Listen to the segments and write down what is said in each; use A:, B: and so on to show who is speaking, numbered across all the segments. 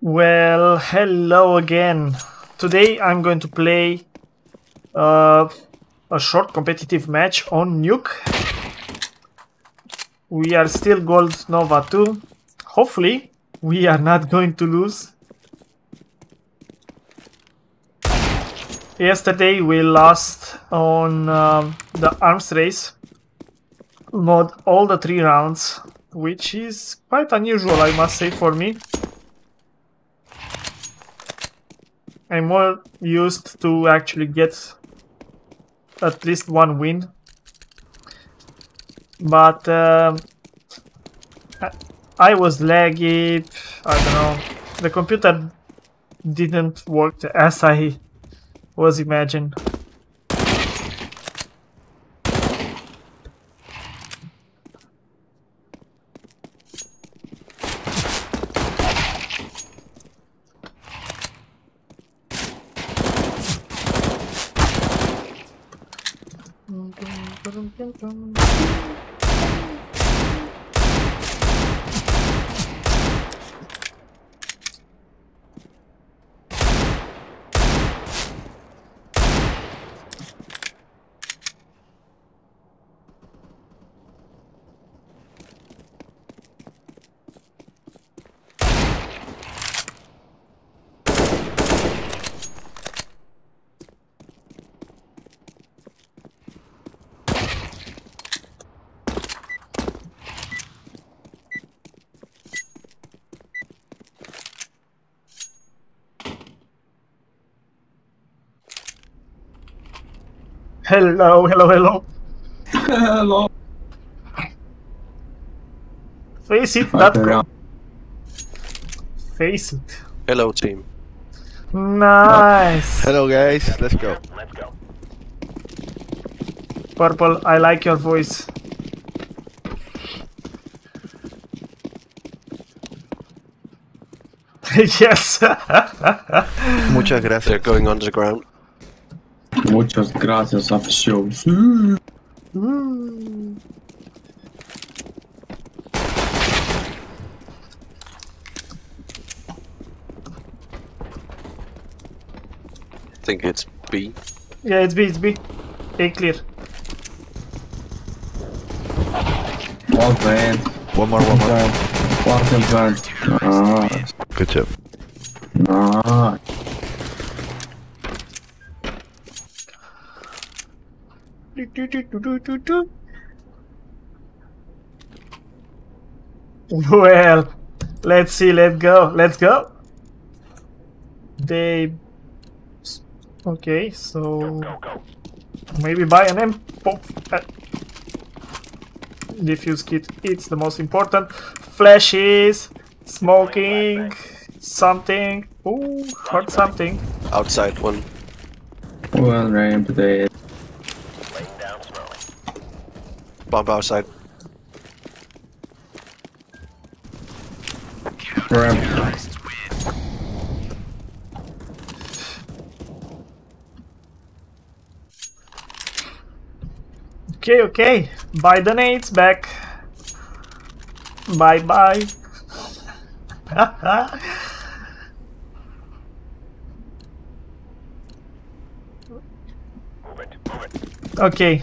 A: Well, hello again. Today I'm going to play uh, a short competitive match on Nuke. We are still Gold Nova 2. Hopefully, we are not going to lose. Yesterday we lost on um, the arms race mod all the three rounds, which is quite unusual I must say for me. I'm more used to actually get at least one win. But um, I was laggy, I don't know, the computer didn't work as I was imagined. tum, tum, tum. Hello, hello, hello.
B: Hello.
A: Face it, that
B: Terra.
A: Face it.
C: Hello, team.
A: Nice.
D: Hello guys, let's go. Let's go.
A: Purple, I like your voice. yes.
D: Muchas
C: They're going underground.
B: Muchas gracias, afición. Sí.
C: I think it's B.
A: yeah, it's B, it's B. A clear.
B: One vent.
D: One more, one more.
B: Vent. One vent. Nice.
D: Good job.
B: Nice.
A: Well, let's see, let's go, let's go. They. Okay, so. Maybe buy an M. Pop. uh, Defuse kit, it's the most important. Flashes, smoking, something. Ooh, heard something.
C: Outside one.
B: Well, rain today.
C: Bomb outside.
B: Ramp.
A: Okay, okay. Buy the nades back. Bye bye. okay.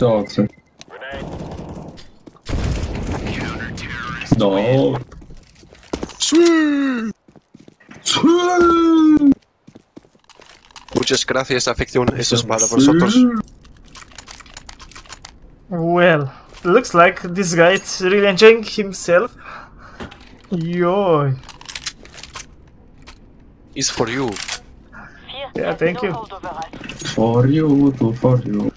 B: Also. No.
C: Muchas gracias, afición. Eso es para vosotros.
A: Well, looks like this guy is really enjoying himself. Yo.
C: It's for you.
A: Yeah, thank you.
E: hold over us.
B: For you, for you.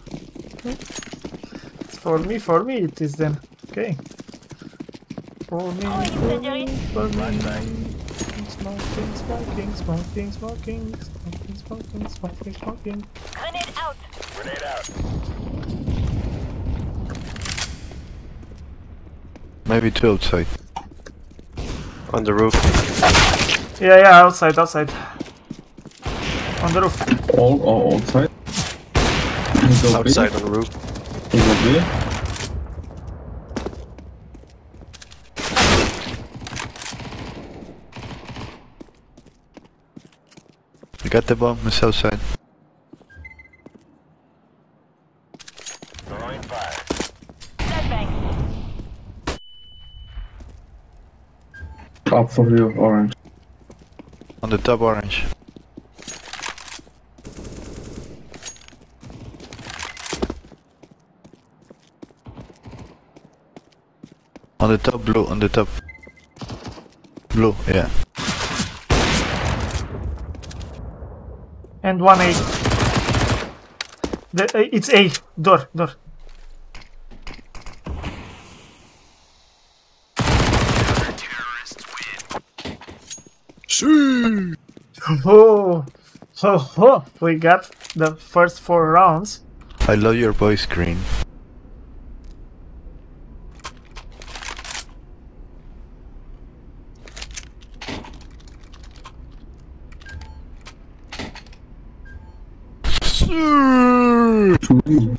A: For me, for me it is then. Okay. For me,
E: Oh,
A: for
E: incendiary.
A: me, for me. Smoking, smoking, smoking, smoking, smoking, smoking, smoking, smoking.
E: Grenade out.
D: Maybe two outside.
C: On the roof.
A: Yeah, yeah, outside, outside. On the roof.
B: All, all outside. He's over
C: Outside
B: here.
C: on the roof.
B: He's over here.
D: You got the bomb, it's outside.
E: Flashbang.
B: Up for you, orange.
D: On the top orange. On the top blue, on the top. Blue, yeah.
A: And one A. The, uh, it's A. Door, door.
C: See.
A: Oh, oh, oh, we got the first four rounds.
D: I love your voice screen.
B: Two.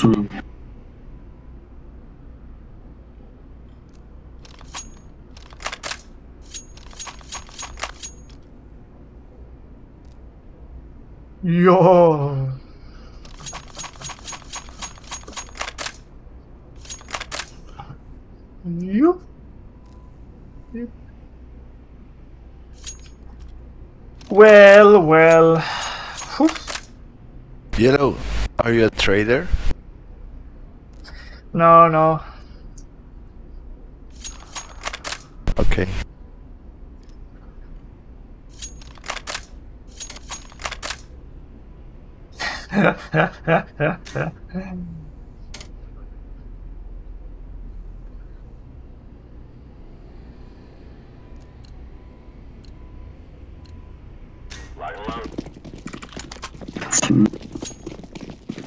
A: Yo. You. You. Well, well. Whew.
D: Yellow, are you a trader?
A: No, no.
D: Okay.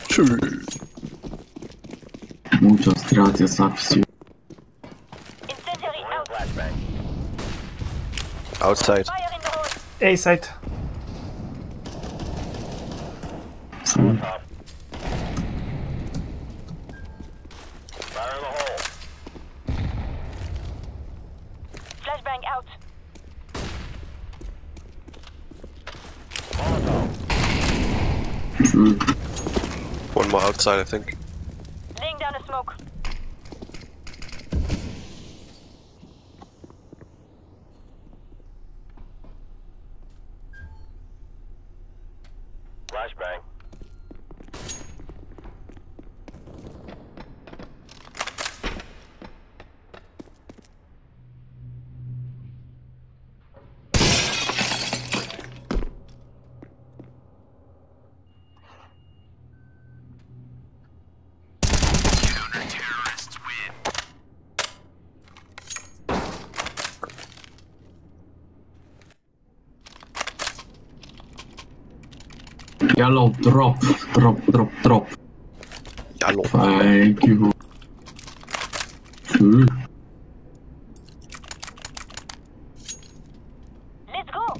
B: Two. Muchas gracias, Afsio.
E: Incendiary out.
C: Outside.
E: Fire in the hole.
A: A side.
B: Two.
E: Flashbang out.
B: Two.
C: One more outside, I think.
E: flashbang.
B: Yellow, drop, drop, drop, drop.
C: Yellow.
B: Thank you. Sure.
E: Let's go.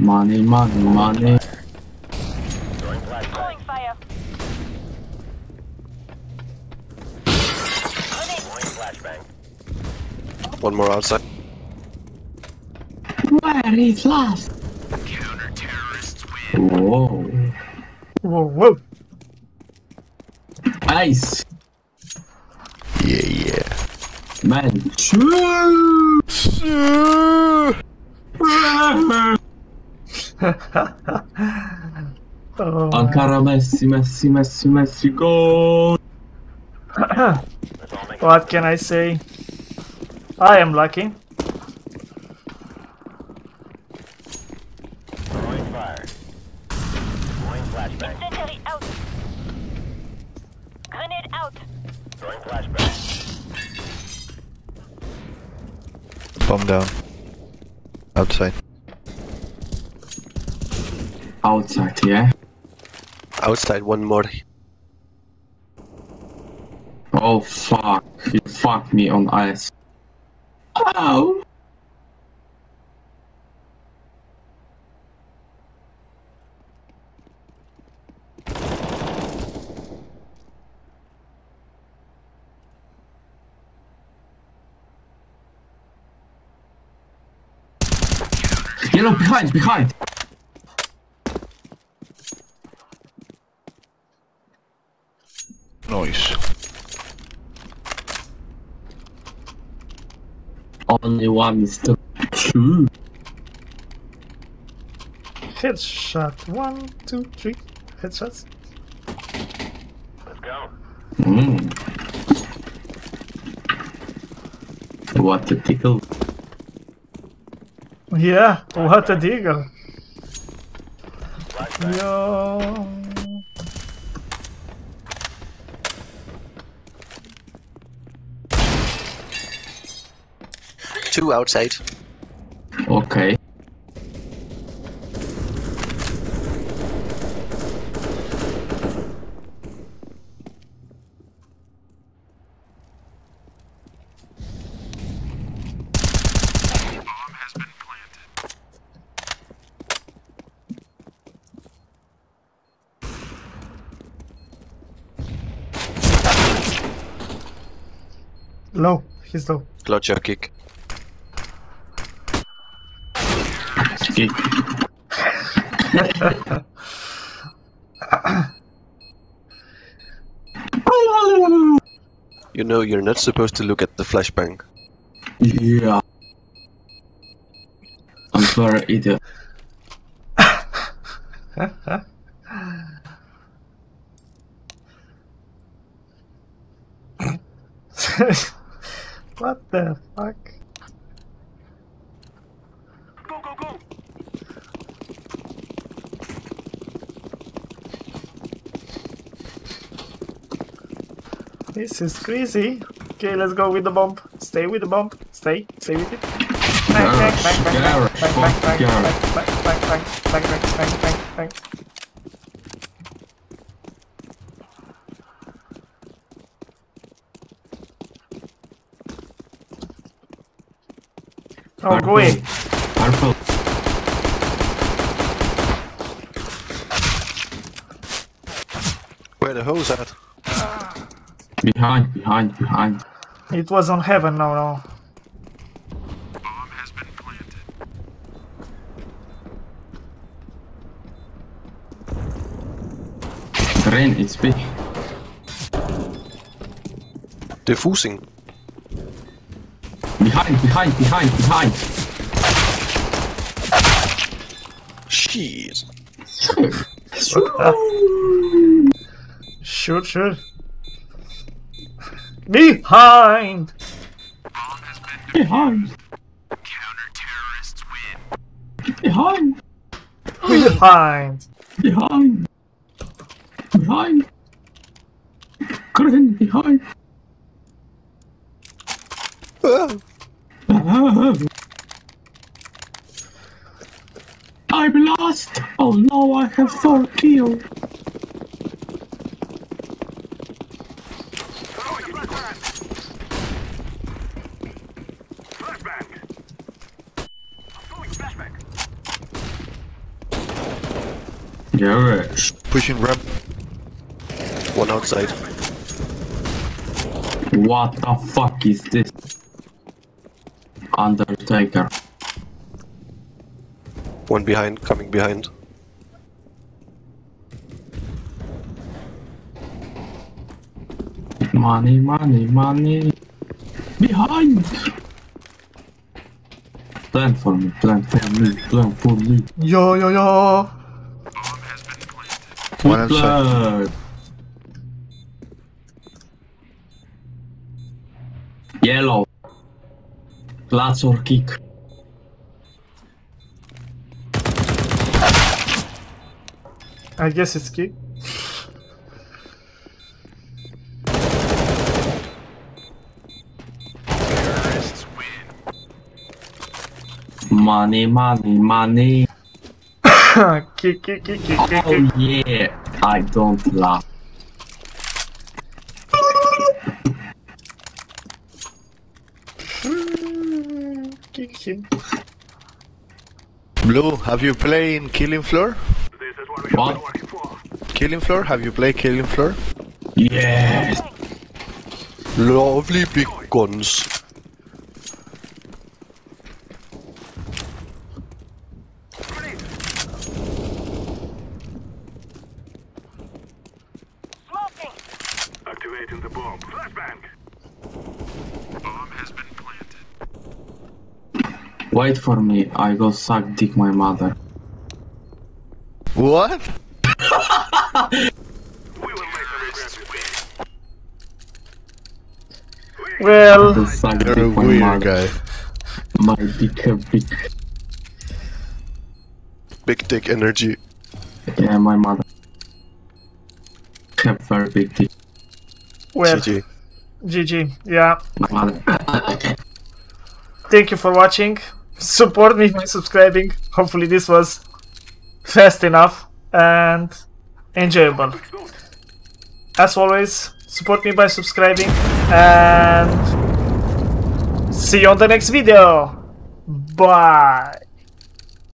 B: Money, money, money.
C: More outside.
B: Where is last? Whoa.
A: Whoa, whoa.
B: Ice.
D: Yeah, yeah.
B: Man. Sure.
A: Oh,
B: Ankara Messi, Messi, Messi, Messi, goal.
A: what can I say? I am lucky.
E: Incendiary out. Grenade out.
D: Bomb down. Outside.
B: Outside, yeah?
C: Outside one more.
B: Oh fuck. You fucked me on ice. Ow. Yellow behind, behind. Only one mistake. True.
A: Headshot. One, two, three. Headshots.
B: Let's Mm. What a tickle.
A: Yeah, what a deagle. Yo.
C: Two outside.
B: Okay.
A: Low. He's low.
C: Clutch your kick. You know you're not supposed to look at the flashbang.
B: Yeah. I'm sorry, idiot.
A: what the fuck? This is crazy. Okay, let's go with the bomb. Stay with the bomb. Stay. Stay with it. Bang, bang, bang, bang,
B: Garage,
A: bang,
B: garage,
A: bang, bang,
B: garage.
A: bang, bang, bang, bang, bang, bang, bang, bang. Oh, go in.
B: Purple.
C: Where the hose at?
B: Behind, behind, behind.
A: It was on heaven, no, no.
B: Rain is big.
C: Defusing.
B: Behind, behind, behind, behind.
C: Shit.
A: Shoot, shoot. Behind!
B: Behind. Counterterrorists win! Behind.
A: Behind!
B: Behind. Behind. Curtain behind. I'm lost. Oh Oh no, I have four kills. Yes.
D: Pushing ramp.
C: One outside.
B: What the fuck is this? Undertaker.
C: One behind, coming behind.
B: Money, money, money. Behind! Plan for me, plan for me, plan for me.
A: Yo, yo, yo.
D: One outside.
B: Plan. Yellow. Clutch or kick.
A: I guess it's kick.
B: Money, money, money.
A: kick, kick, kick, kick, kick,
B: Oh yeah, I don't laugh.
D: Blue, have you played Killing Floor?
B: What?
D: Killing Floor? Have you played Killing Floor?
B: Yes.
C: Lovely big guns.
E: Smoking.
F: Activating the bomb. Flashbang. Bomb has been planted.
B: Wait for me, I go suck dick my mother.
D: What?
F: We will make them regret it.
A: Well,
B: Go suck
D: You're a
B: dick my
D: weird
B: mother.
D: guy.
B: My dick have big.
C: Big dick energy.
B: Yeah, my mother. Have very big dick.
A: well,
C: GG.
A: GG. Yeah.
B: My mother.
A: Thank you for watching. Support me by subscribing. Hopefully this was fast enough and enjoyable. As always, support me by subscribing and see you on the next video. Bye.